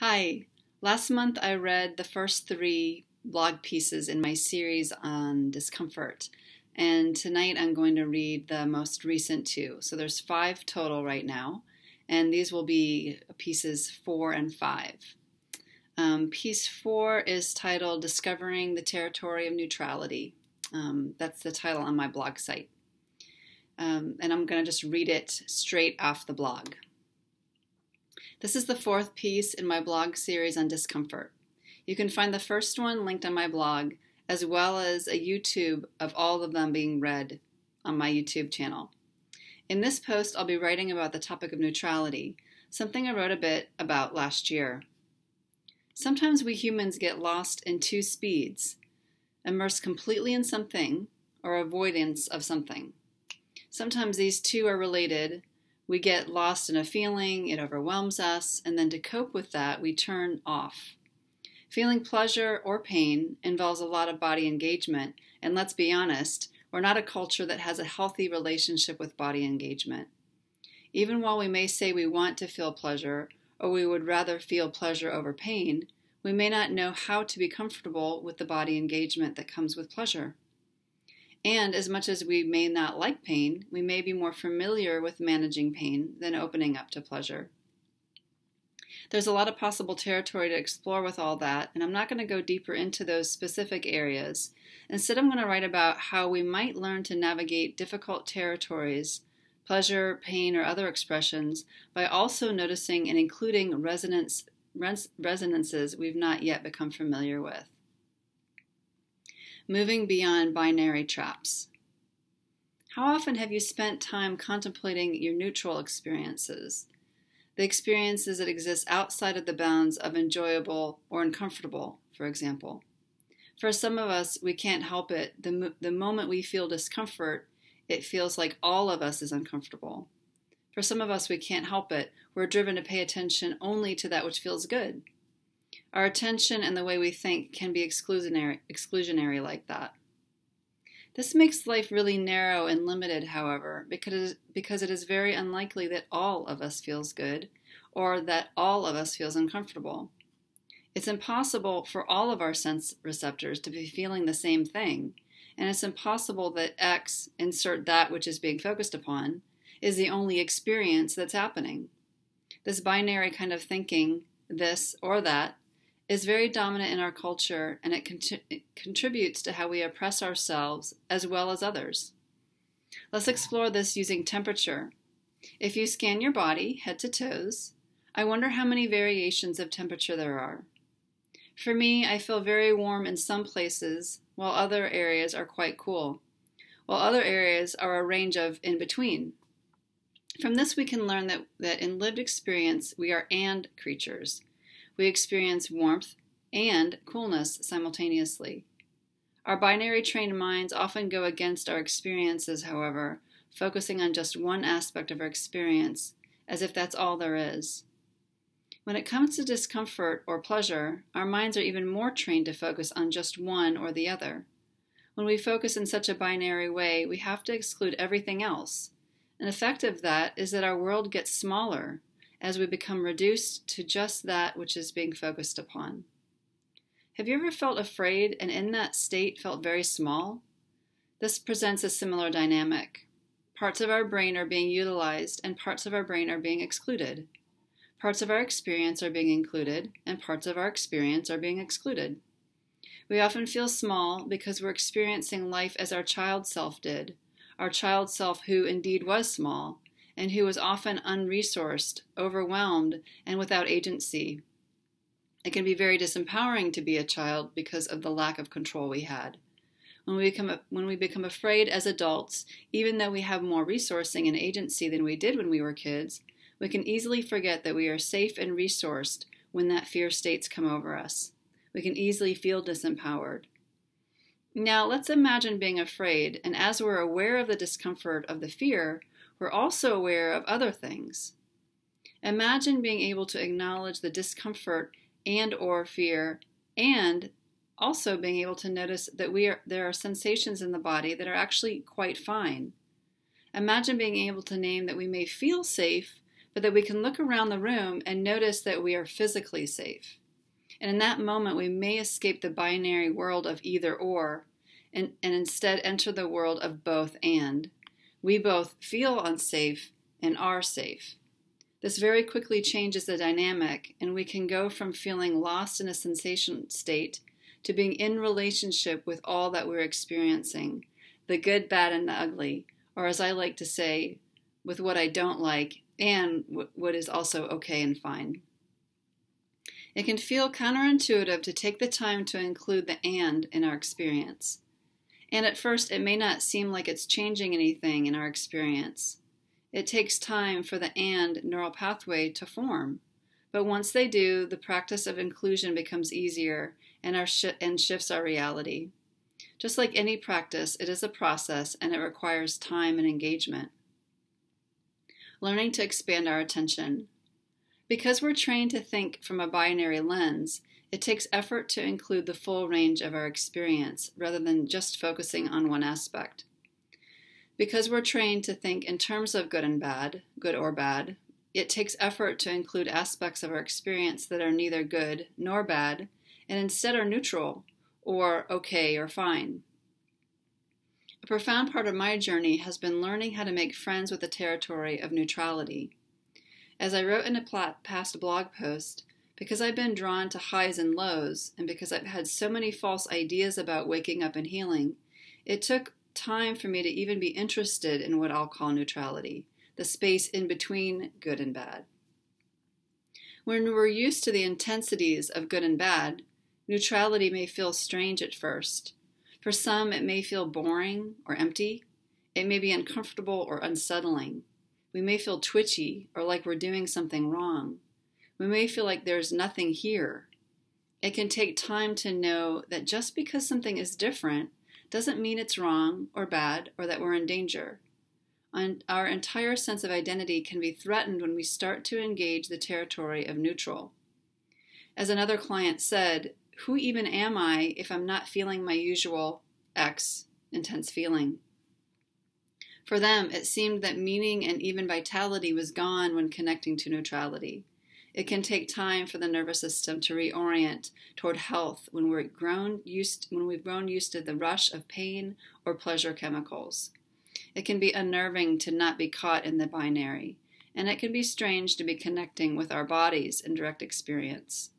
Hi. Last month I read the first three blog pieces in my series on discomfort, and tonight I'm going to read the most recent two. So there's five total right now, and these will be pieces four and five. Um, piece four is titled Discovering the Territory of Neutrality. Um, that's the title on my blog site. Um, and I'm going to just read it straight off the blog. This is the fourth piece in my blog series on discomfort. You can find the first one linked on my blog, as well as a YouTube of all of them being read on my YouTube channel. In this post, I'll be writing about the topic of neutrality, something I wrote a bit about last year. Sometimes we humans get lost in two speeds immersed completely in something or avoidance of something. Sometimes these two are related we get lost in a feeling, it overwhelms us, and then to cope with that, we turn off. Feeling pleasure or pain involves a lot of body engagement, and let's be honest, we're not a culture that has a healthy relationship with body engagement. Even while we may say we want to feel pleasure, or we would rather feel pleasure over pain, we may not know how to be comfortable with the body engagement that comes with pleasure. And as much as we may not like pain, we may be more familiar with managing pain than opening up to pleasure. There's a lot of possible territory to explore with all that, and I'm not going to go deeper into those specific areas. Instead, I'm going to write about how we might learn to navigate difficult territories, pleasure, pain, or other expressions, by also noticing and including resonance, res- resonances we've not yet become familiar with moving beyond binary traps. How often have you spent time contemplating your neutral experiences, the experiences that exist outside of the bounds of enjoyable or uncomfortable, for example? For some of us, we can't help it. The, the moment we feel discomfort, it feels like all of us is uncomfortable. For some of us, we can't help it. We're driven to pay attention only to that which feels good. Our attention and the way we think can be exclusionary, exclusionary like that. This makes life really narrow and limited, however, because, because it is very unlikely that all of us feels good or that all of us feels uncomfortable. It's impossible for all of our sense receptors to be feeling the same thing, and it's impossible that X, insert that which is being focused upon, is the only experience that's happening. This binary kind of thinking, this or that, is very dominant in our culture and it, cont- it contributes to how we oppress ourselves as well as others. Let's explore this using temperature. If you scan your body head to toes, I wonder how many variations of temperature there are. For me, I feel very warm in some places, while other areas are quite cool, while other areas are a range of in between. From this, we can learn that, that in lived experience, we are and creatures. We experience warmth and coolness simultaneously. Our binary trained minds often go against our experiences, however, focusing on just one aspect of our experience, as if that's all there is. When it comes to discomfort or pleasure, our minds are even more trained to focus on just one or the other. When we focus in such a binary way, we have to exclude everything else. An effect of that is that our world gets smaller as we become reduced to just that which is being focused upon. Have you ever felt afraid and in that state felt very small? This presents a similar dynamic. Parts of our brain are being utilized and parts of our brain are being excluded. Parts of our experience are being included and parts of our experience are being excluded. We often feel small because we're experiencing life as our child self did, our child self who indeed was small, and who was often unresourced, overwhelmed, and without agency. It can be very disempowering to be a child because of the lack of control we had. When we, become, when we become afraid as adults, even though we have more resourcing and agency than we did when we were kids, we can easily forget that we are safe and resourced when that fear states come over us. We can easily feel disempowered. Now, let's imagine being afraid, and as we're aware of the discomfort of the fear, we're also aware of other things. Imagine being able to acknowledge the discomfort and or fear and also being able to notice that we are there are sensations in the body that are actually quite fine. Imagine being able to name that we may feel safe, but that we can look around the room and notice that we are physically safe. And in that moment, we may escape the binary world of either or and, and instead enter the world of both and. We both feel unsafe and are safe. This very quickly changes the dynamic, and we can go from feeling lost in a sensation state to being in relationship with all that we're experiencing the good, bad, and the ugly, or as I like to say, with what I don't like and what is also okay and fine. It can feel counterintuitive to take the time to include the and in our experience. And at first, it may not seem like it's changing anything in our experience. It takes time for the and neural pathway to form. But once they do, the practice of inclusion becomes easier and, our sh- and shifts our reality. Just like any practice, it is a process and it requires time and engagement. Learning to expand our attention. Because we're trained to think from a binary lens, it takes effort to include the full range of our experience rather than just focusing on one aspect. Because we're trained to think in terms of good and bad, good or bad, it takes effort to include aspects of our experience that are neither good nor bad and instead are neutral or okay or fine. A profound part of my journey has been learning how to make friends with the territory of neutrality. As I wrote in a past blog post, because I've been drawn to highs and lows, and because I've had so many false ideas about waking up and healing, it took time for me to even be interested in what I'll call neutrality, the space in between good and bad. When we're used to the intensities of good and bad, Neutrality may feel strange at first. For some, it may feel boring or empty. It may be uncomfortable or unsettling. We may feel twitchy or like we're doing something wrong. We may feel like there's nothing here. It can take time to know that just because something is different doesn't mean it's wrong or bad or that we're in danger. Our entire sense of identity can be threatened when we start to engage the territory of neutral. As another client said, who even am I if I'm not feeling my usual X intense feeling? For them, it seemed that meaning and even vitality was gone when connecting to neutrality. It can take time for the nervous system to reorient toward health when we're grown used when we've grown used to the rush of pain or pleasure chemicals. It can be unnerving to not be caught in the binary, and it can be strange to be connecting with our bodies in direct experience.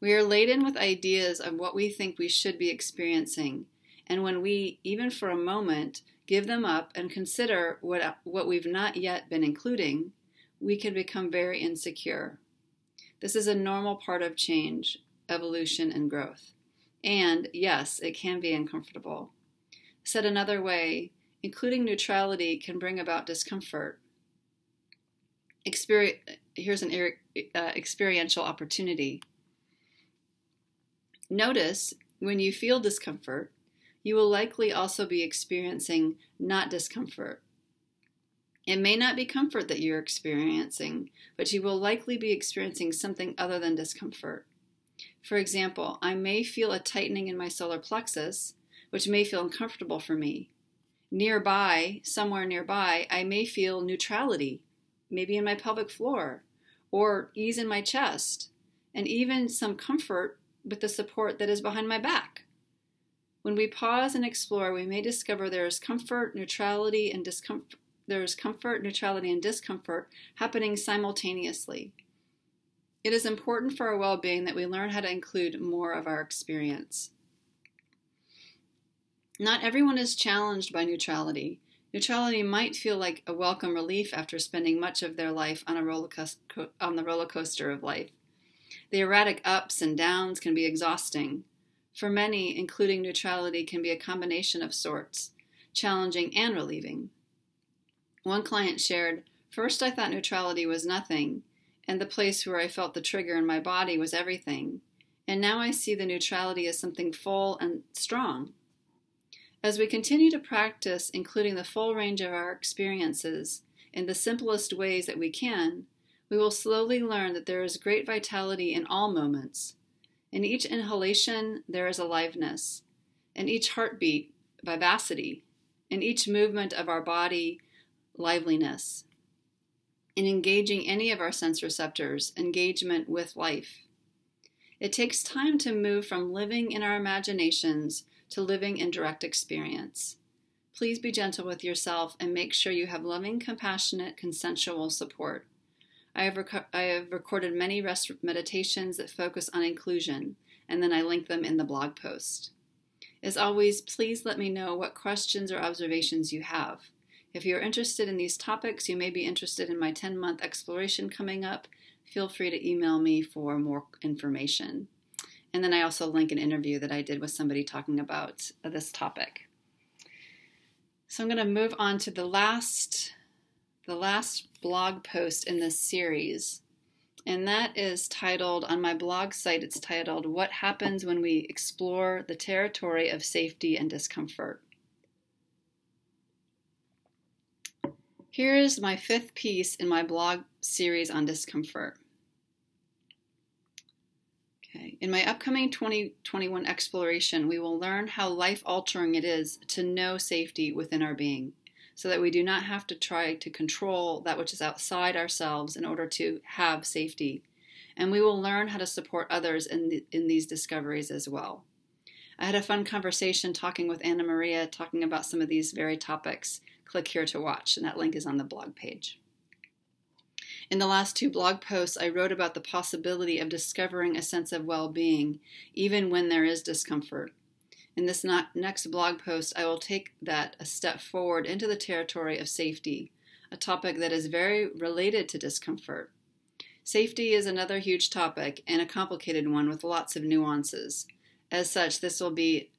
We are laden with ideas of what we think we should be experiencing, and when we, even for a moment, give them up and consider what, what we've not yet been including, we can become very insecure. This is a normal part of change, evolution, and growth. And yes, it can be uncomfortable. Said another way, including neutrality can bring about discomfort. Here's an uh, experiential opportunity. Notice when you feel discomfort, you will likely also be experiencing not discomfort. It may not be comfort that you're experiencing, but you will likely be experiencing something other than discomfort. For example, I may feel a tightening in my solar plexus, which may feel uncomfortable for me. Nearby, somewhere nearby, I may feel neutrality, maybe in my pelvic floor, or ease in my chest, and even some comfort with the support that is behind my back. When we pause and explore, we may discover there is comfort, neutrality, and discomfort. There is comfort, neutrality, and discomfort happening simultaneously. It is important for our well being that we learn how to include more of our experience. Not everyone is challenged by neutrality. Neutrality might feel like a welcome relief after spending much of their life on, a roller co- on the roller coaster of life. The erratic ups and downs can be exhausting. For many, including neutrality can be a combination of sorts, challenging and relieving. One client shared, First, I thought neutrality was nothing, and the place where I felt the trigger in my body was everything. And now I see the neutrality as something full and strong. As we continue to practice including the full range of our experiences in the simplest ways that we can, we will slowly learn that there is great vitality in all moments. In each inhalation, there is aliveness. In each heartbeat, vivacity. In each movement of our body, liveliness. in engaging any of our sense receptors, engagement with life. It takes time to move from living in our imaginations to living in direct experience. Please be gentle with yourself and make sure you have loving, compassionate, consensual support. I have, I have recorded many rest meditations that focus on inclusion, and then I link them in the blog post. As always, please let me know what questions or observations you have. If you're interested in these topics, you may be interested in my 10 month exploration coming up. Feel free to email me for more information. And then I also link an interview that I did with somebody talking about this topic. So I'm going to move on to the last the last blog post in this series. And that is titled on my blog site it's titled What Happens When We Explore the Territory of Safety and Discomfort. Here is my fifth piece in my blog series on discomfort. Okay. In my upcoming 2021 exploration, we will learn how life altering it is to know safety within our being, so that we do not have to try to control that which is outside ourselves in order to have safety. And we will learn how to support others in, the, in these discoveries as well. I had a fun conversation talking with Ana Maria, talking about some of these very topics. Click here to watch, and that link is on the blog page. In the last two blog posts, I wrote about the possibility of discovering a sense of well being, even when there is discomfort. In this next blog post, I will take that a step forward into the territory of safety, a topic that is very related to discomfort. Safety is another huge topic and a complicated one with lots of nuances. As such, this will be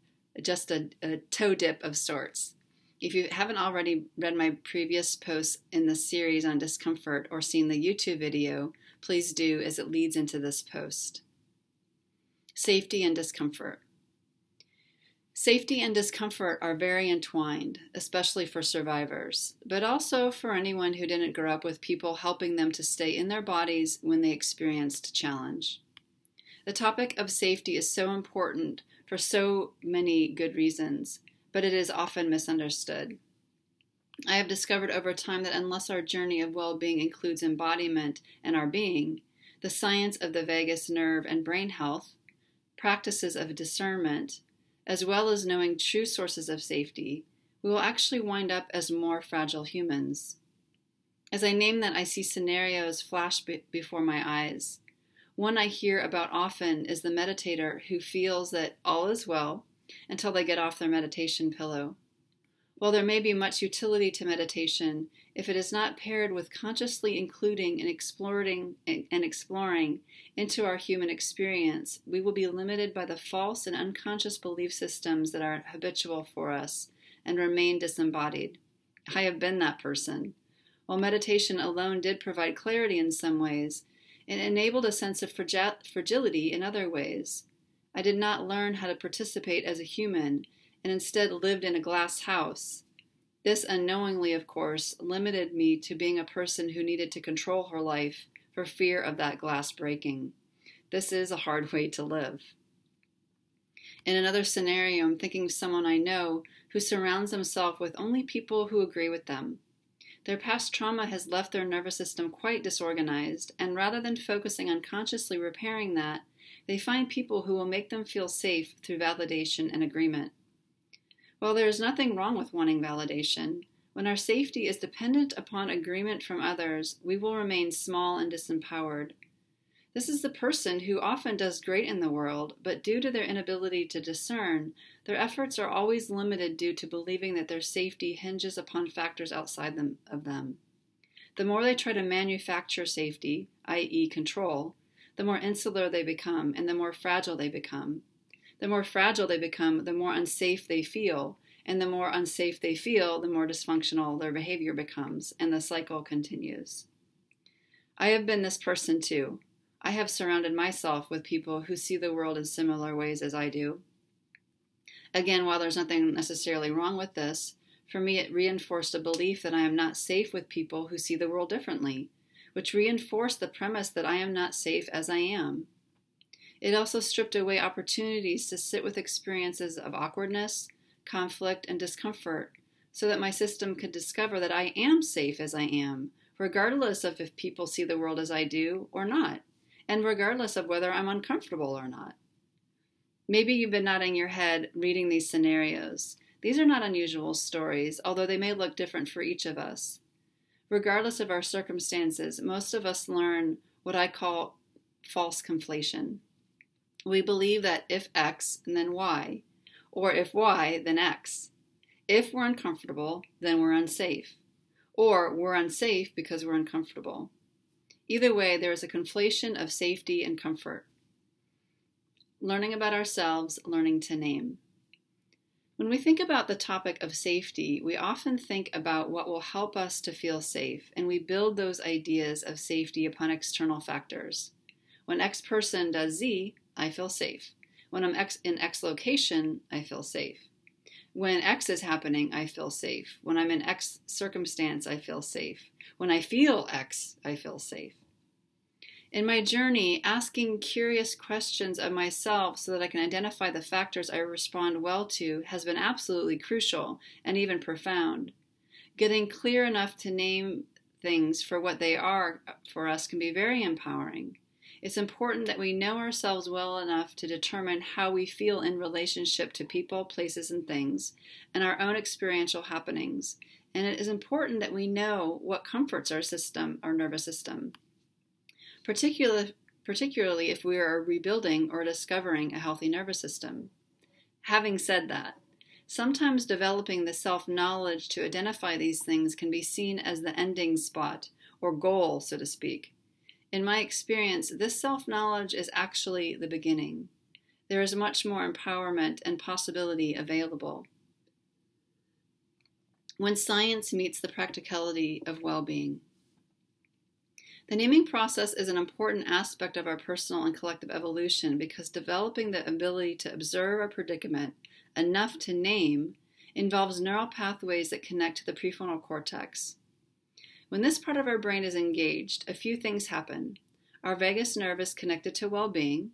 just a, a toe dip of sorts. If you haven't already read my previous posts in the series on discomfort or seen the YouTube video, please do as it leads into this post. Safety and discomfort. Safety and discomfort are very entwined, especially for survivors, but also for anyone who didn't grow up with people helping them to stay in their bodies when they experienced challenge. The topic of safety is so important for so many good reasons, but it is often misunderstood. I have discovered over time that unless our journey of well being includes embodiment and our being, the science of the vagus nerve and brain health, practices of discernment, as well as knowing true sources of safety, we will actually wind up as more fragile humans. As I name that, I see scenarios flash be- before my eyes. One I hear about often is the meditator who feels that all is well until they get off their meditation pillow. While there may be much utility to meditation, if it is not paired with consciously including and exploring and exploring into our human experience, we will be limited by the false and unconscious belief systems that are habitual for us and remain disembodied. I have been that person. While meditation alone did provide clarity in some ways, it enabled a sense of fragility in other ways. I did not learn how to participate as a human and instead lived in a glass house. This unknowingly, of course, limited me to being a person who needed to control her life for fear of that glass breaking. This is a hard way to live. In another scenario, I'm thinking of someone I know who surrounds himself with only people who agree with them. Their past trauma has left their nervous system quite disorganized, and rather than focusing on consciously repairing that, they find people who will make them feel safe through validation and agreement. While there is nothing wrong with wanting validation, when our safety is dependent upon agreement from others, we will remain small and disempowered. This is the person who often does great in the world, but due to their inability to discern, their efforts are always limited due to believing that their safety hinges upon factors outside them, of them. The more they try to manufacture safety, i.e., control, the more insular they become and the more fragile they become. The more fragile they become, the more unsafe they feel, and the more unsafe they feel, the more dysfunctional their behavior becomes, and the cycle continues. I have been this person too. I have surrounded myself with people who see the world in similar ways as I do. Again, while there's nothing necessarily wrong with this, for me it reinforced a belief that I am not safe with people who see the world differently, which reinforced the premise that I am not safe as I am. It also stripped away opportunities to sit with experiences of awkwardness, conflict, and discomfort so that my system could discover that I am safe as I am, regardless of if people see the world as I do or not, and regardless of whether I'm uncomfortable or not. Maybe you've been nodding your head reading these scenarios. These are not unusual stories, although they may look different for each of us. Regardless of our circumstances, most of us learn what I call false conflation. We believe that if X, then Y, or if Y, then X. If we're uncomfortable, then we're unsafe, or we're unsafe because we're uncomfortable. Either way, there is a conflation of safety and comfort. Learning about ourselves, learning to name. When we think about the topic of safety, we often think about what will help us to feel safe, and we build those ideas of safety upon external factors. When X person does Z, I feel safe. When I'm X in X location, I feel safe. When X is happening, I feel safe. When I'm in X circumstance, I feel safe. When I feel X, I feel safe. In my journey, asking curious questions of myself so that I can identify the factors I respond well to has been absolutely crucial and even profound. Getting clear enough to name things for what they are for us can be very empowering. It's important that we know ourselves well enough to determine how we feel in relationship to people, places, and things, and our own experiential happenings. And it is important that we know what comforts our system, our nervous system particularly, particularly if we are rebuilding or discovering a healthy nervous system. Having said that, sometimes developing the self knowledge to identify these things can be seen as the ending spot or goal, so to speak. In my experience, this self knowledge is actually the beginning. There is much more empowerment and possibility available. When science meets the practicality of well being. The naming process is an important aspect of our personal and collective evolution because developing the ability to observe a predicament enough to name involves neural pathways that connect to the prefrontal cortex. When this part of our brain is engaged, a few things happen. Our vagus nerve is connected to well being.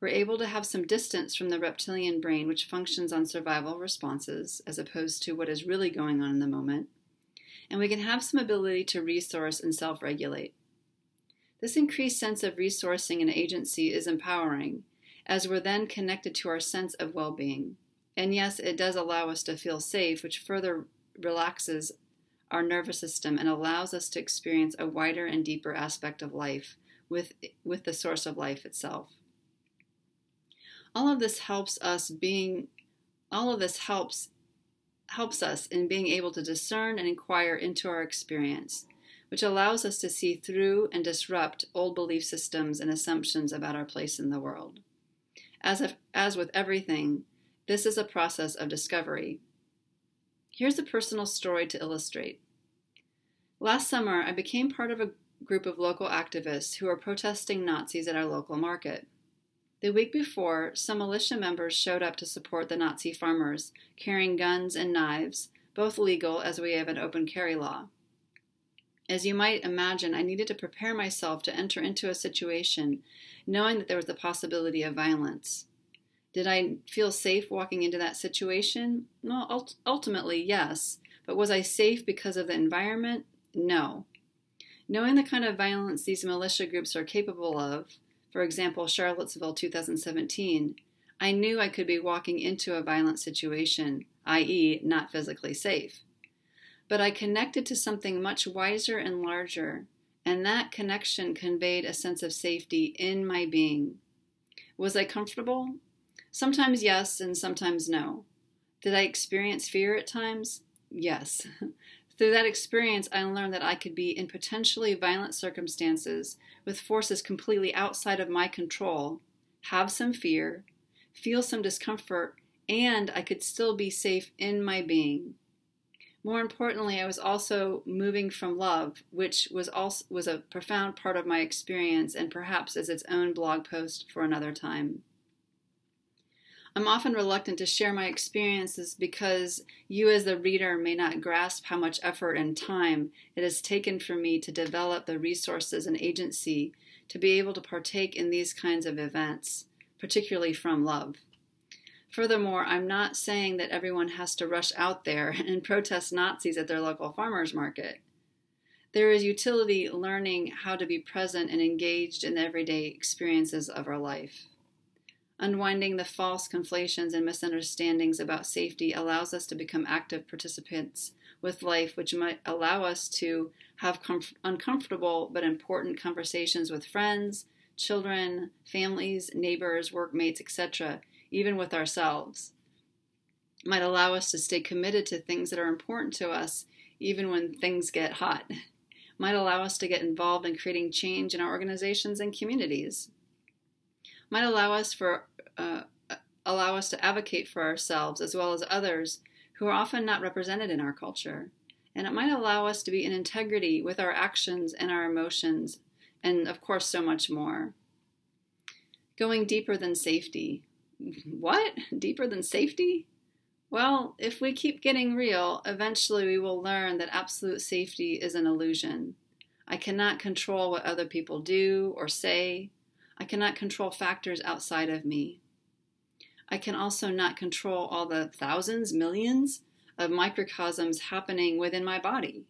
We're able to have some distance from the reptilian brain, which functions on survival responses as opposed to what is really going on in the moment. And we can have some ability to resource and self regulate. This increased sense of resourcing and agency is empowering, as we're then connected to our sense of well being. And yes, it does allow us to feel safe, which further relaxes our nervous system and allows us to experience a wider and deeper aspect of life with, with the source of life itself. All of this helps us being all of this helps helps us in being able to discern and inquire into our experience which allows us to see through and disrupt old belief systems and assumptions about our place in the world. As, if, as with everything, this is a process of discovery. Here's a personal story to illustrate. Last summer, I became part of a group of local activists who were protesting Nazis at our local market. The week before, some militia members showed up to support the Nazi farmers, carrying guns and knives, both legal as we have an open carry law. As you might imagine, I needed to prepare myself to enter into a situation knowing that there was the possibility of violence. Did I feel safe walking into that situation? Well, ultimately, yes. But was I safe because of the environment? No. Knowing the kind of violence these militia groups are capable of, for example, Charlottesville 2017, I knew I could be walking into a violent situation, i.e., not physically safe but I connected to something much wiser and larger, and that connection conveyed a sense of safety in my being. Was I comfortable? Sometimes yes, and sometimes no. Did I experience fear at times? Yes. Through that experience, I learned that I could be in potentially violent circumstances with forces completely outside of my control, have some fear, feel some discomfort, and I could still be safe in my being. More importantly, I was also moving from love, which was also was a profound part of my experience and perhaps is its own blog post for another time. I'm often reluctant to share my experiences because you, as the reader, may not grasp how much effort and time it has taken for me to develop the resources and agency to be able to partake in these kinds of events, particularly from love. Furthermore, I'm not saying that everyone has to rush out there and protest Nazis at their local farmers market. There is utility learning how to be present and engaged in the everyday experiences of our life. Unwinding the false conflations and misunderstandings about safety allows us to become active participants with life, which might allow us to have comf- uncomfortable but important conversations with friends, children, families, neighbors, workmates, etc., even with ourselves. Might allow us to stay committed to things that are important to us, even when things get hot. Might allow us to get involved in creating change in our organizations and communities. It might allow us for uh, allow us to advocate for ourselves as well as others who are often not represented in our culture. And it might allow us to be in integrity with our actions and our emotions, and of course, so much more. Going deeper than safety. What? Deeper than safety? Well, if we keep getting real, eventually we will learn that absolute safety is an illusion. I cannot control what other people do or say. I cannot control factors outside of me. I can also not control all the thousands, millions of microcosms happening within my body.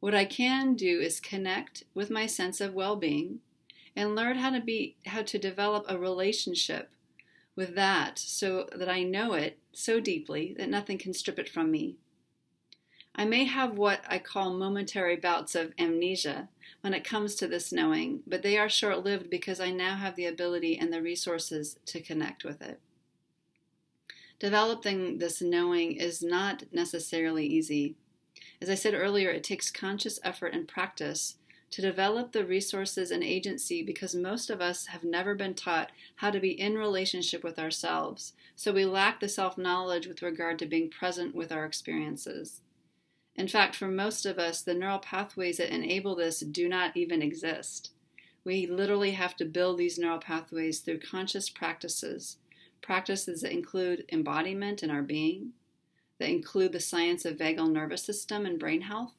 What I can do is connect with my sense of well-being and learn how to be how to develop a relationship with that so that I know it so deeply that nothing can strip it from me. I may have what I call momentary bouts of amnesia when it comes to this knowing, but they are short lived because I now have the ability and the resources to connect with it. Developing this knowing is not necessarily easy. As I said earlier, it takes conscious effort and practice to develop the resources and agency because most of us have never been taught how to be in relationship with ourselves, so we lack the self knowledge with regard to being present with our experiences. In fact, for most of us, the neural pathways that enable this do not even exist. We literally have to build these neural pathways through conscious practices, practices that include embodiment in our being, that include the science of vagal nervous system and brain health,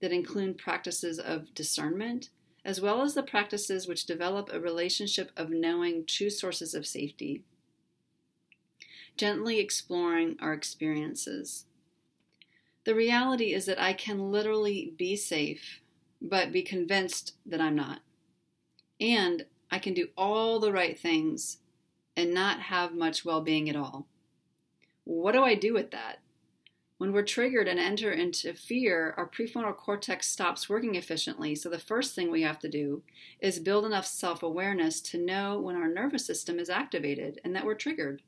that include practices of discernment, as well as the practices which develop a relationship of knowing true sources of safety. Gently exploring our experiences. The reality is that I can literally be safe, but be convinced that I'm not. And I can do all the right things and not have much well being at all. What do I do with that? When we're triggered and enter into fear, our prefrontal cortex stops working efficiently. So, the first thing we have to do is build enough self awareness to know when our nervous system is activated and that we're triggered.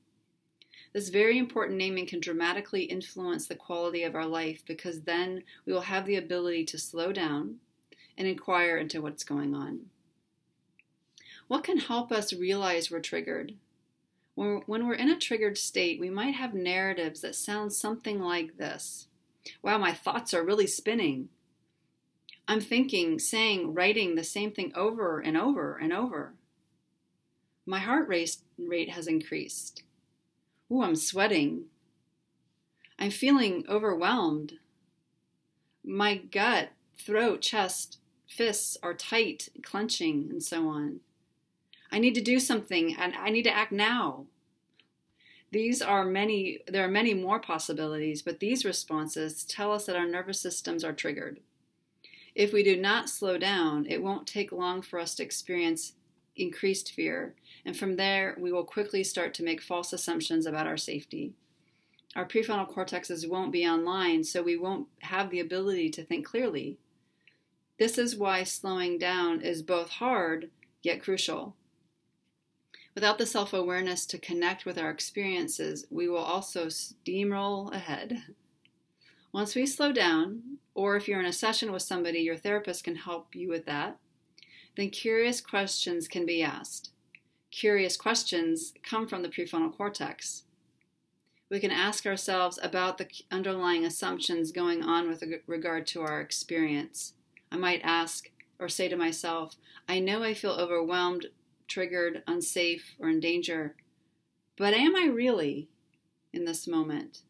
This very important naming can dramatically influence the quality of our life because then we will have the ability to slow down and inquire into what's going on. What can help us realize we're triggered? When we're in a triggered state, we might have narratives that sound something like this Wow, my thoughts are really spinning. I'm thinking, saying, writing the same thing over and over and over. My heart rate, rate has increased. Ooh, I'm sweating. I'm feeling overwhelmed. My gut, throat, chest, fists are tight, clenching, and so on. I need to do something and I need to act now. These are many, there are many more possibilities, but these responses tell us that our nervous systems are triggered. If we do not slow down, it won't take long for us to experience increased fear, and from there, we will quickly start to make false assumptions about our safety. Our prefrontal cortexes won't be online, so we won't have the ability to think clearly. This is why slowing down is both hard yet crucial. Without the self awareness to connect with our experiences, we will also steamroll ahead. Once we slow down, or if you're in a session with somebody, your therapist can help you with that, then curious questions can be asked. Curious questions come from the prefrontal cortex. We can ask ourselves about the underlying assumptions going on with regard to our experience. I might ask or say to myself, I know I feel overwhelmed triggered, unsafe, or in danger. But am I really in this moment?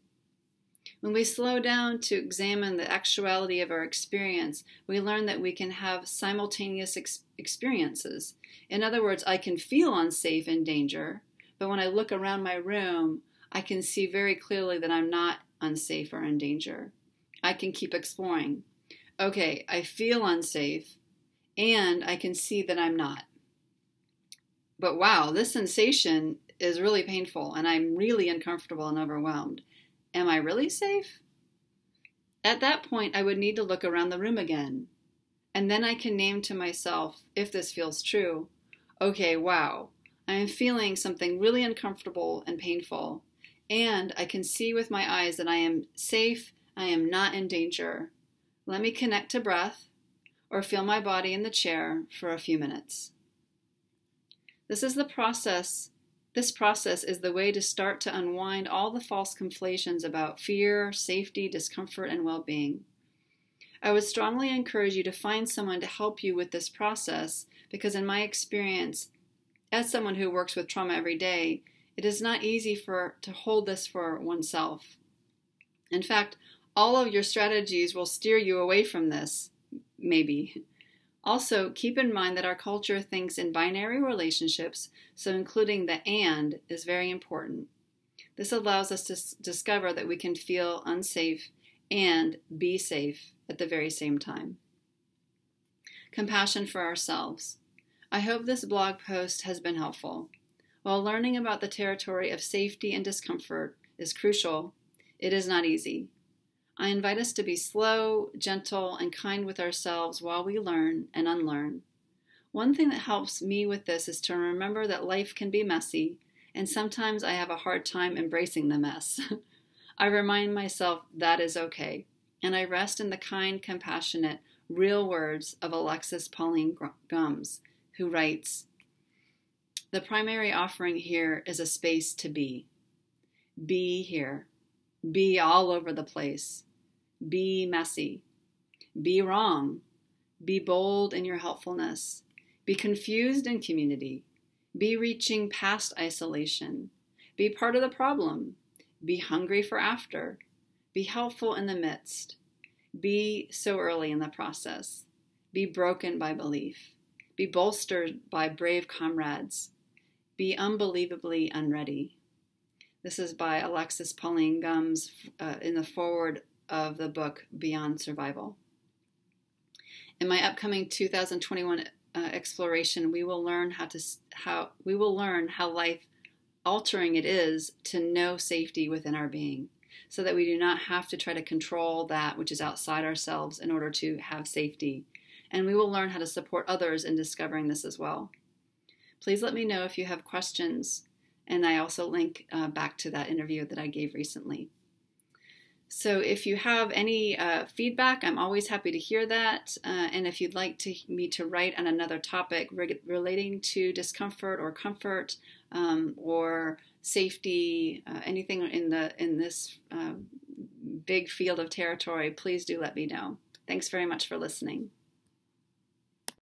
When we slow down to examine the actuality of our experience, we learn that we can have simultaneous ex- experiences. In other words, I can feel unsafe and danger, but when I look around my room, I can see very clearly that I'm not unsafe or in danger. I can keep exploring. okay, I feel unsafe and I can see that I'm not. But wow, this sensation is really painful and I'm really uncomfortable and overwhelmed. Am I really safe? At that point, I would need to look around the room again. And then I can name to myself, if this feels true, okay, wow, I am feeling something really uncomfortable and painful. And I can see with my eyes that I am safe, I am not in danger. Let me connect to breath or feel my body in the chair for a few minutes. This is the process. This process is the way to start to unwind all the false conflations about fear, safety, discomfort, and well being. I would strongly encourage you to find someone to help you with this process because, in my experience, as someone who works with trauma every day, it is not easy for to hold this for oneself. In fact, all of your strategies will steer you away from this, maybe. Also, keep in mind that our culture thinks in binary relationships, so including the and is very important. This allows us to discover that we can feel unsafe and be safe at the very same time. Compassion for ourselves. I hope this blog post has been helpful. While learning about the territory of safety and discomfort is crucial, it is not easy. I invite us to be slow, gentle, and kind with ourselves while we learn and unlearn. One thing that helps me with this is to remember that life can be messy, and sometimes I have a hard time embracing the mess. I remind myself that is okay, and I rest in the kind, compassionate, real words of Alexis Pauline Gumbs, who writes The primary offering here is a space to be. Be here. Be all over the place. Be messy. Be wrong. Be bold in your helpfulness. Be confused in community. Be reaching past isolation. Be part of the problem. Be hungry for after. Be helpful in the midst. Be so early in the process. Be broken by belief. Be bolstered by brave comrades. Be unbelievably unready. This is by Alexis Pauline Gumbs uh, in the foreword of the book Beyond Survival. In my upcoming 2021 uh, exploration, we will learn how to how we will learn how life altering it is to know safety within our being, so that we do not have to try to control that which is outside ourselves in order to have safety. And we will learn how to support others in discovering this as well. Please let me know if you have questions, and I also link uh, back to that interview that I gave recently. So if you have any uh, feedback, I'm always happy to hear that. Uh, and if you'd like to, me to write on another topic re- relating to discomfort or comfort um, or safety, uh, anything in the in this uh, big field of territory, please do let me know. Thanks very much for listening.